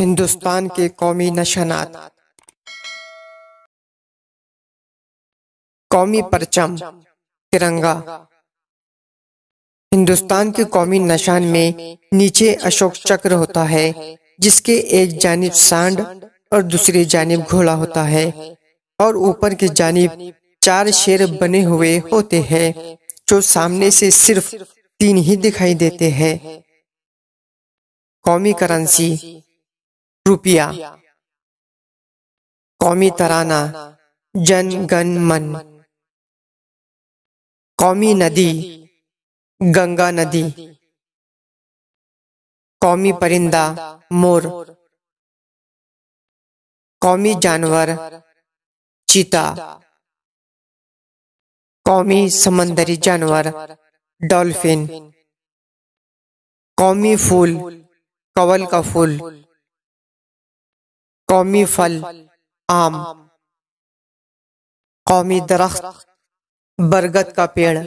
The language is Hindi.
हिंदुस्तान के कौमी नशानात कौमी परचम, तिरंगा। हिंदुस्तान के कौमी नशान में नीचे अशोक चक्र होता है, जिसके एक जानिब सांड और दूसरी जानिब घोड़ा होता है, और ऊपर की जानिब चार शेर बने हुए होते हैं, जो सामने से सिर्फ़ तीन ही दिखाई देते हैं। कौमी करेंसी रुपया। कौमी तराना जन गण मन। कौमी नदी गंगा नदी। कौमी परिंदा मोर। कौमी जानवर चीता। कौमी समंदरी जानवर डॉल्फिन। कौमी फूल कवल का फूल। कौमी फल आम कौमी दरख्त बरगद का पेड़